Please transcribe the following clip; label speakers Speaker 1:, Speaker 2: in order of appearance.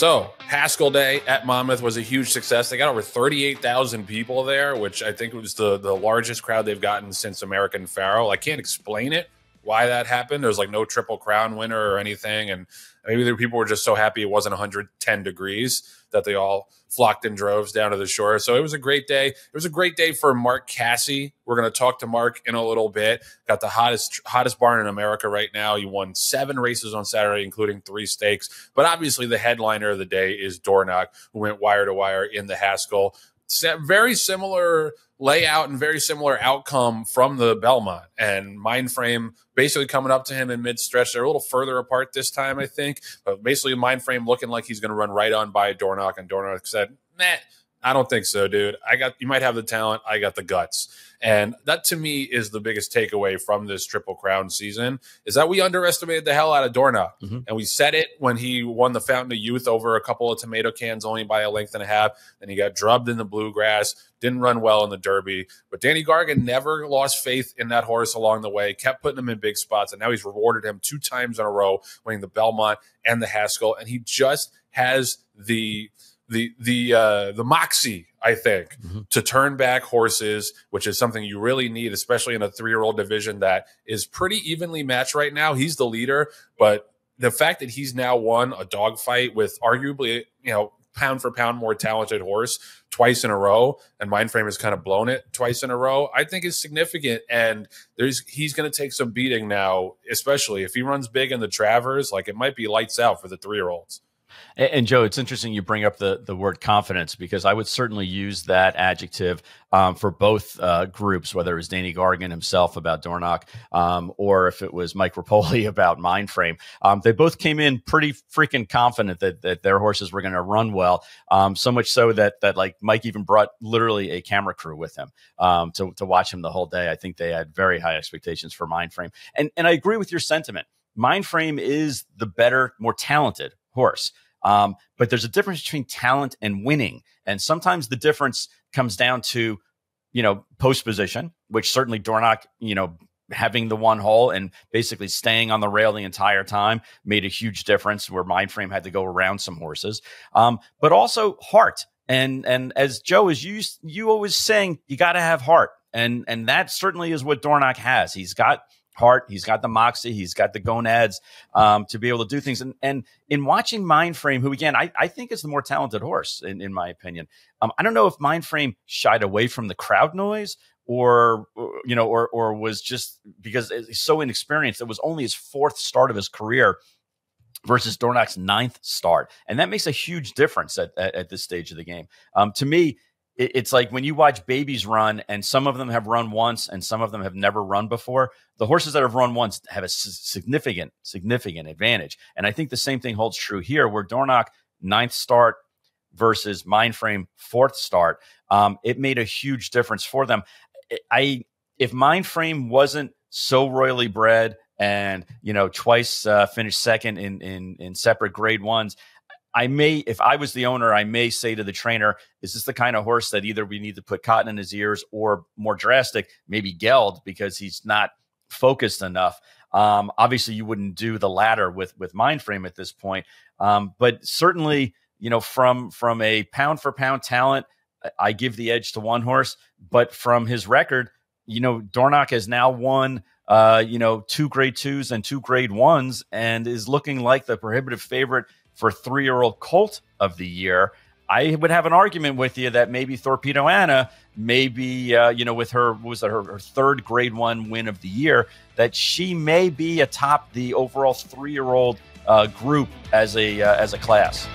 Speaker 1: So, Haskell Day at Monmouth was a huge success. They got over 38,000 people there, which I think was the, the largest crowd they've gotten since American Pharoah. I can't explain it, why that happened. There's like no Triple Crown winner or anything. And maybe the people were just so happy it wasn't 110 degrees that they all flocked in droves down to the shore. So it was a great day. It was a great day for Mark Casse. We're going to talk to Mark in a little bit. Got the hottest hottest barn in America right now. He won seven races on Saturday, including three stakes. But obviously, the headliner of the day is Dornoch, who went wire to wire in the Haskell. Very similar layout and very similar outcome from the Belmont. And Mindframe basically coming up to him in mid stretch. They're a little further apart this time, I think, but basically Mindframe looking like he's going to run right on by Dornoch, and Dornoch said, "Nah, I don't think so, dude. I got you might have the talent, I got the guts." And that to me is the biggest takeaway from this Triple Crown season is that we underestimated the hell out of Dornoch. Mm-hmm. And we said it when he won the Fountain of Youth over a couple of tomato cans only by a length and a half. Then he got drubbed in the bluegrass, didn't run well in the Derby. But Danny Gargan never lost faith in that horse along the way, kept putting him in big spots. And now he's rewarded him two times in a row, winning the Belmont and the Haskell. And he just has the the the uh, the moxie, I think, mm-hmm. to turn back horses, which is something you really need, especially in a three year old division that is pretty evenly matched right now. He's the leader, but the fact that he's now won a dogfight with arguably, you know, pound for pound more talented horse twice in a row, and Mindframe has kind of blown it twice in a row, I think is significant. And there's he's going to take some beating now, especially if he runs big in the Travers. Like it might be lights out for the three year olds.
Speaker 2: And, Joe, it's interesting you bring up the the word confidence because I would certainly use that adjective um, for both uh, groups, whether it was Danny Gargan himself about Dornoch um, or if it was Mike Repole about Mindframe. Um, they both came in pretty freaking confident that that their horses were going to run well. Um, so much so that that like Mike even brought literally a camera crew with him um, to to watch him the whole day. I think they had very high expectations for Mindframe, and and I agree with your sentiment. Mindframe is the better, more talented horse. Um, but there's a difference between talent and winning. And sometimes the difference comes down to, you know, post position, which certainly Dornoch, you know, having the one hole and basically staying on the rail the entire time made a huge difference where Mindframe had to go around some horses. Um, but also heart. And and as Joe is you you always saying you got to have heart. And and that certainly is what Dornoch has. He's got heart. He's got the moxie. He's got the gonads um, to be able to do things. And, and in watching Mindframe, who again I, I think is the more talented horse in, in my opinion. Um, I don't know if Mindframe shied away from the crowd noise or you know or or was just because he's so inexperienced. It was only his fourth start of his career versus Dornoch's ninth start. And that makes a huge difference at, at, at this stage of the game. Um, to me, it, it's like when you watch babies run, and some of them have run once, and some of them have never run before. The horses that have run once have a significant, significant advantage. And I think the same thing holds true here, where Dornoch ninth start versus Mindframe fourth start. Um, it made a huge difference for them. I if Mindframe wasn't so royally bred and you know twice uh, finished second in in in separate grade ones I may, if I was the owner, I may say to the trainer, is this the kind of horse that either we need to put cotton in his ears or more drastic, maybe geld because he's not focused enough. Um, obviously, you wouldn't do the latter with with Mindframe at this point, um, but certainly, you know, from from a pound for pound talent, I give the edge to one horse. But from his record, you know, Dornoch has now won, uh, you know, two grade twos and two grade ones, and is looking like the prohibitive favorite for three year old colt of the year. I would have an argument with you that maybe Thorpedo Anna, maybe uh, you know, with her was her, her, third Grade One win of the year, that she may be atop the overall three year old uh, group as a uh, as a class.